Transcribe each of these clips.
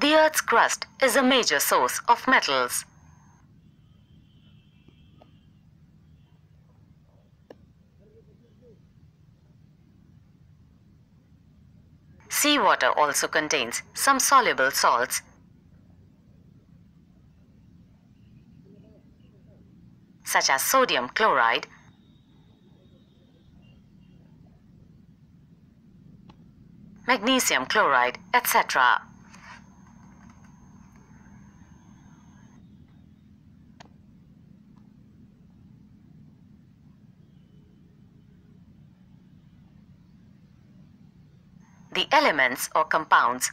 The Earth's crust is a major source of metals. Seawater also contains some soluble salts such as sodium chloride, magnesium chloride, etc. The elements or compounds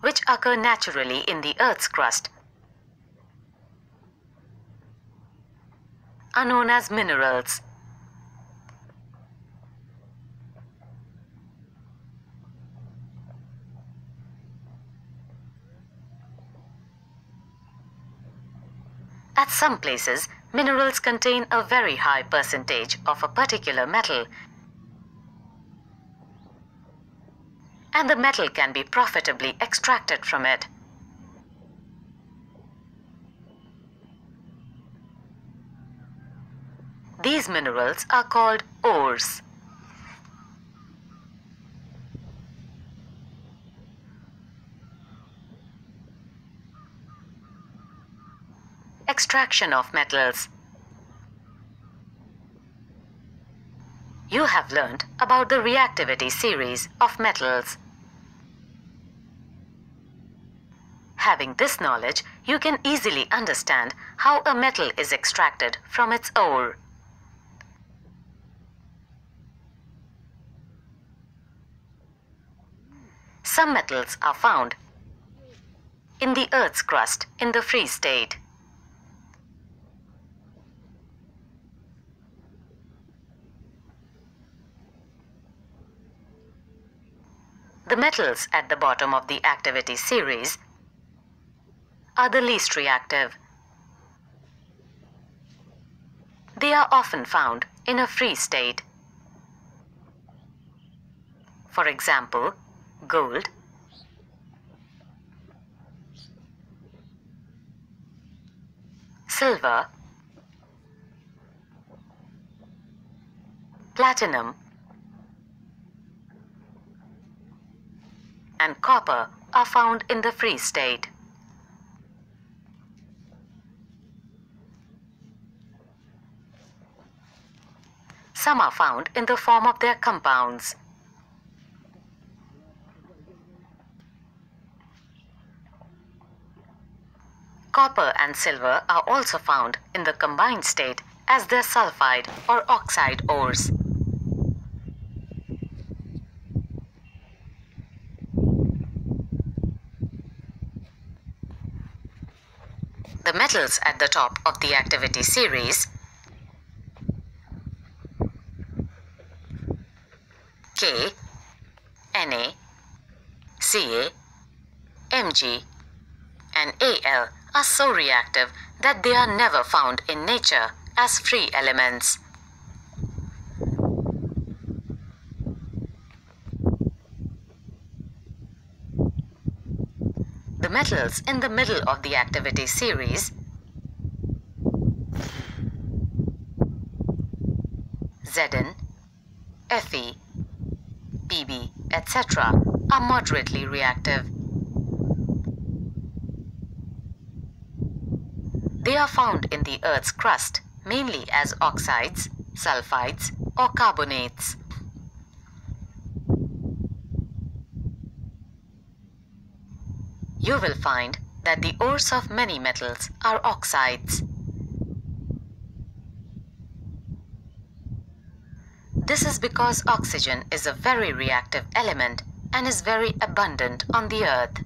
which occur naturally in the Earth's crust are known as minerals. At some places, minerals contain a very high percentage of a particular metal and the metal can be profitably extracted from it. These minerals are called ores. Extraction of metals. You have learned about the reactivity series of metals. Having this knowledge, you can easily understand how a metal is extracted from its ore. Some metals are found in the Earth's crust in the free state. The metals at the bottom of the activity series are the least reactive. They are often found in a free state. For example, gold, silver, platinum, and copper are found in the free state. Some are found in the form of their compounds. Copper and silver are also found in the combined state as their sulfide or oxide ores. The metals at the top of the activity series K, Na, Ca, Mg, and Al are so reactive that they are never found in nature as free elements. Metals in the middle of the activity series Zn, Fe, Pb, etc. are moderately reactive. They are found in the Earth's crust mainly as oxides, sulfides or carbonates. You will find that the ores of many metals are oxides. This is because oxygen is a very reactive element and is very abundant on the earth.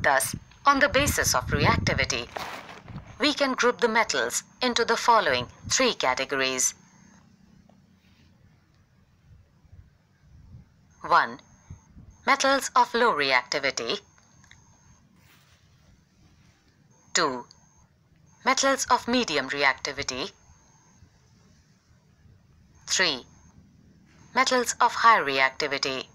Thus, on the basis of reactivity, we can group the metals into the following three categories. 1. Metals of low reactivity. 2. Metals of medium reactivity. 3. Metals of high reactivity.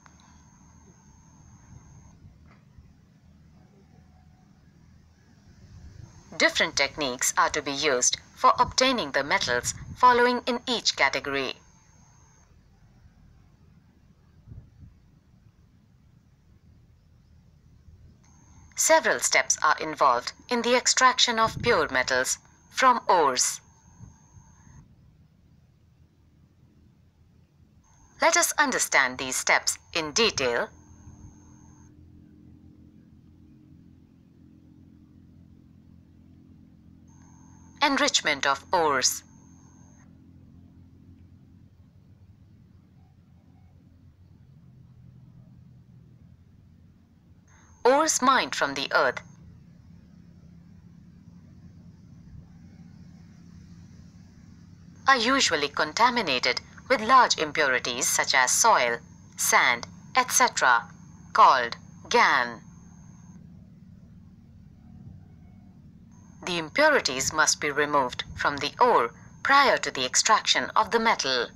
Different techniques are to be used for obtaining the metals following in each category. Several steps are involved in the extraction of pure metals from ores. Let us understand these steps in detail. Enrichment of ores. ores mined from the earth. are usually contaminated with large impurities such as soil, sand, etc., called gangue. The impurities must be removed from the ore prior to the extraction of the metal.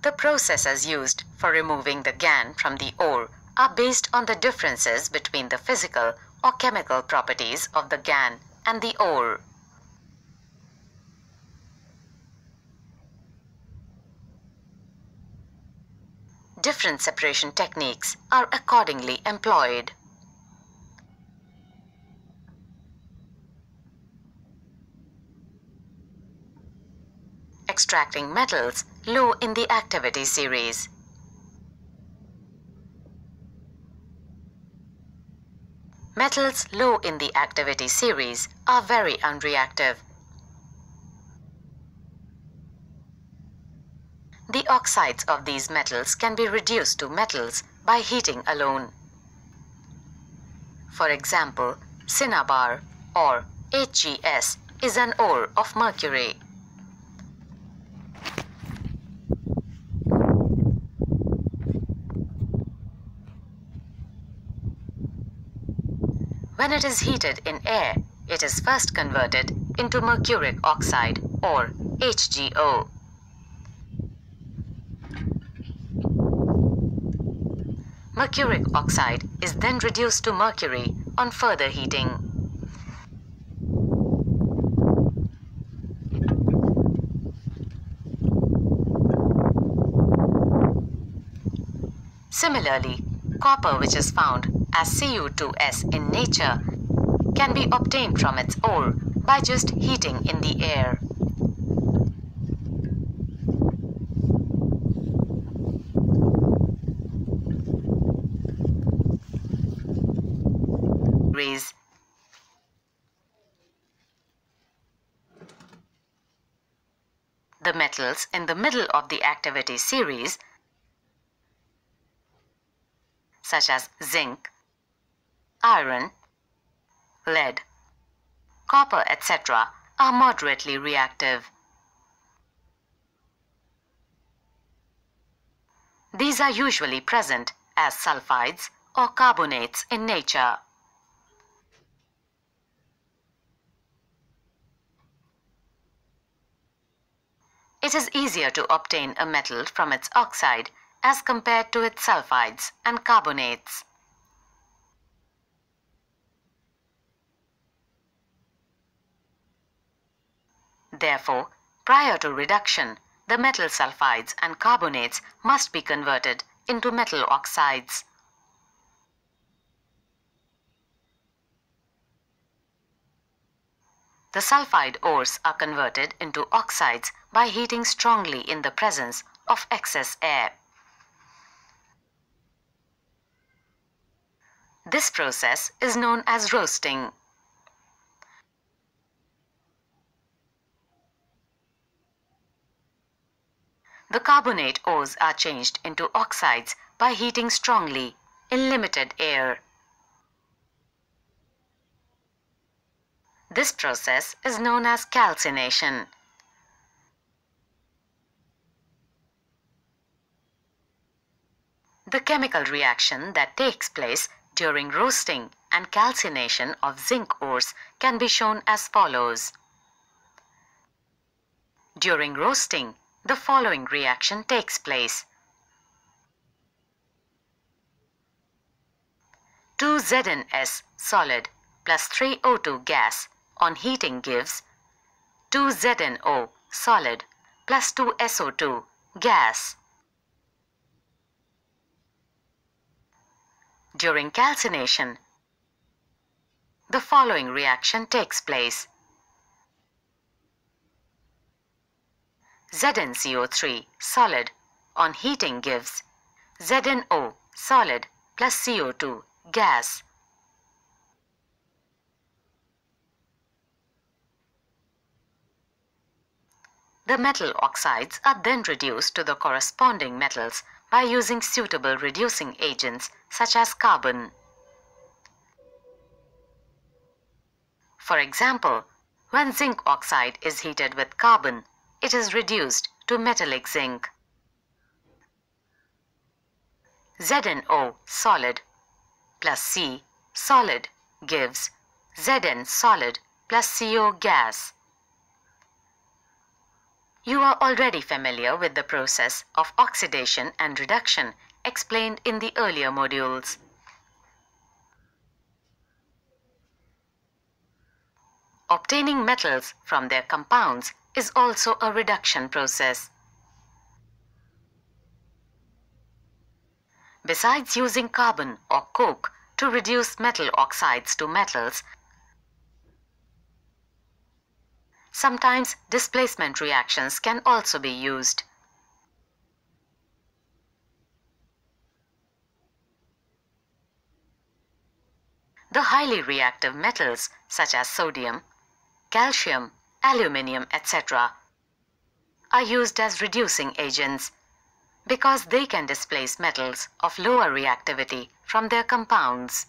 The processes used for removing the gangue from the ore are based on the differences between the physical or chemical properties of the gangue and the ore. Different separation techniques are accordingly employed. Extracting metals low in the activity series. Metals low in the activity series are very unreactive. The oxides of these metals can be reduced to metals by heating alone. For example, cinnabar or HgS is an ore of mercury. When it is heated in air, it is first converted into mercuric oxide or HgO. Mercuric oxide is then reduced to mercury on further heating. Similarly, copper which is found as Cu2S in nature can be obtained from its ore by just heating in the air. Raise the metals in the middle of the activity series such as zinc, iron, lead, copper, etc. are moderately reactive. These are usually present as sulfides or carbonates in nature. It is easier to obtain a metal from its oxide as compared to its sulfides and carbonates. Therefore, prior to reduction, the metal sulfides and carbonates must be converted into metal oxides. The sulfide ores are converted into oxides by heating strongly in the presence of excess air. This process is known as roasting. The carbonate ores are changed into oxides by heating strongly in limited air. This process is known as calcination. The chemical reaction that takes place during roasting and calcination of zinc ores can be shown as follows. During roasting, the following reaction takes place. 2ZnS solid plus 3O2 gas on heating gives 2ZnO solid plus 2SO2 gas. During calcination, the following reaction takes place. ZnCO3 solid on heating gives ZnO solid plus CO2 gas. The metal oxides are then reduced to the corresponding metals by using suitable reducing agents such as carbon. For example, when zinc oxide is heated with carbon, it is reduced to metallic zinc. ZnO solid plus C solid gives Zn solid plus CO gas. You are already familiar with the process of oxidation and reduction explained in the earlier modules. Obtaining metals from their compounds is also a reduction process. Besides using carbon or coke to reduce metal oxides to metals, sometimes displacement reactions can also be used. The highly reactive metals such as sodium, calcium, aluminium, etc. are used as reducing agents because they can displace metals of lower reactivity from their compounds.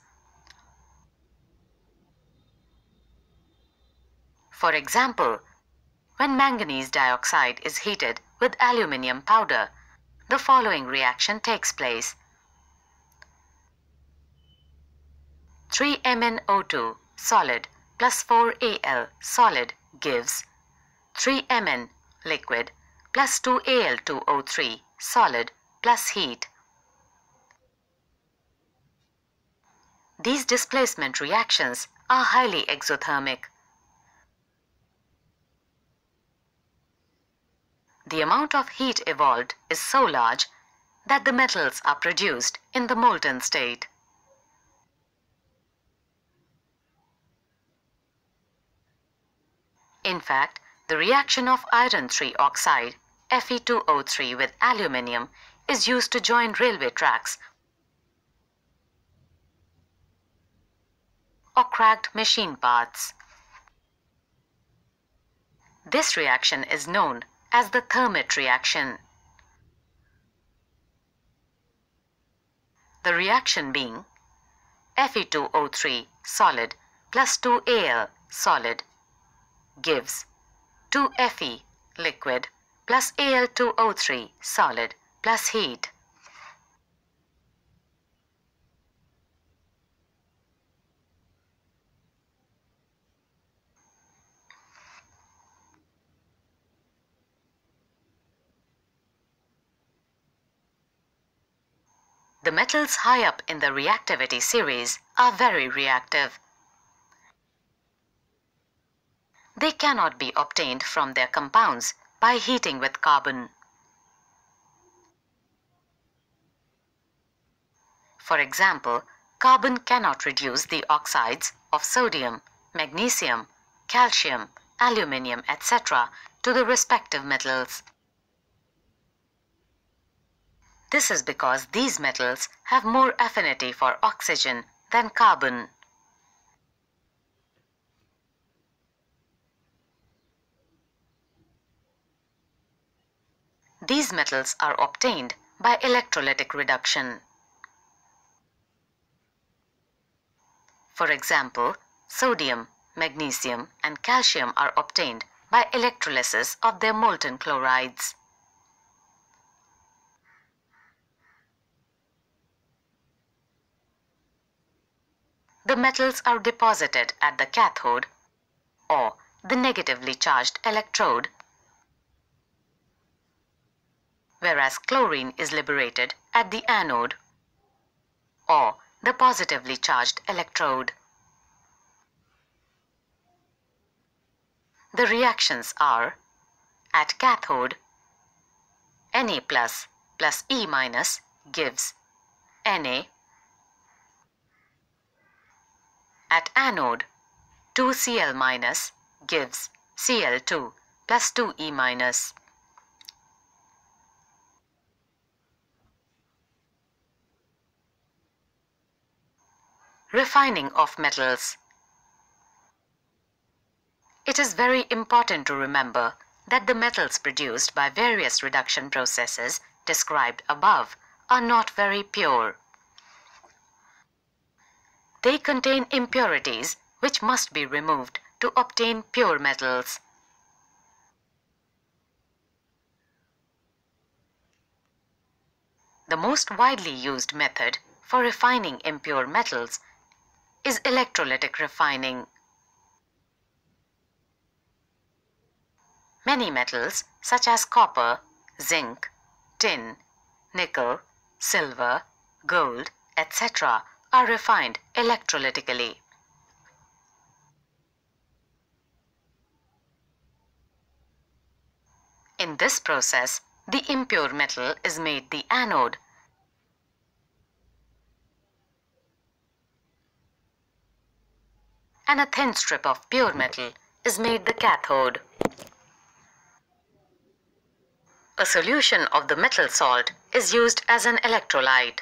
For example, when manganese dioxide is heated with aluminium powder, the following reaction takes place. 3MnO2 solid plus 4Al solid gives 3Mn liquid plus 2Al2O3 solid plus heat. These displacement reactions are highly exothermic. The amount of heat evolved is so large that the metals are produced in the molten state. In fact, the reaction of iron 3 oxide Fe2O3 with aluminium is used to join railway tracks or cracked machine parts. This reaction is known as the Thermit reaction. The reaction being Fe2O3 solid plus 2Al solid gives 2Fe liquid plus Al2O3 solid plus heat. The metals high up in the reactivity series are very reactive. They cannot be obtained from their compounds by heating with carbon. For example, carbon cannot reduce the oxides of sodium, magnesium, calcium, aluminium, etc. to the respective metals. This is because these metals have more affinity for oxygen than carbon. These metals are obtained by electrolytic reduction. For example, sodium, magnesium and calcium are obtained by electrolysis of their molten chlorides. The metals are deposited at the cathode or the negatively charged electrode, whereas chlorine is liberated at the anode or the positively charged electrode. The reactions are at cathode Na plus plus E minus gives Na at anode 2Cl minus gives Cl2 plus 2E minus. Refining of metals. It is very important to remember that the metals produced by various reduction processes described above are not very pure. They contain impurities which must be removed to obtain pure metals. The most widely used method for refining impure metals is electrolytic refining. Many metals such as copper, zinc, tin, nickel, silver, gold, etc. are refined electrolytically. In this process, the impure metal is made the anode and a thin strip of pure metal is made the cathode. A solution of the metal salt is used as an electrolyte.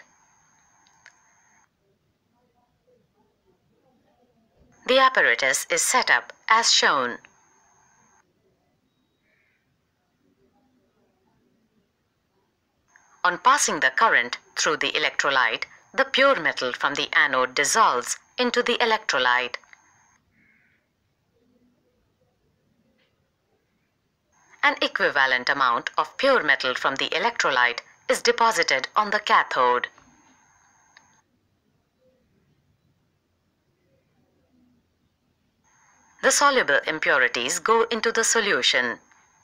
The apparatus is set up as shown. On passing the current through the electrolyte, the pure metal from the anode dissolves into the electrolyte. An equivalent amount of pure metal from the electrolyte is deposited on the cathode. The soluble impurities go into the solution,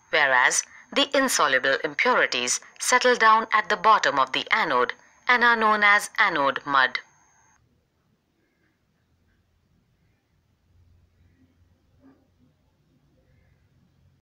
whereas the insoluble impurities settle down at the bottom of the anode and are known as anode mud.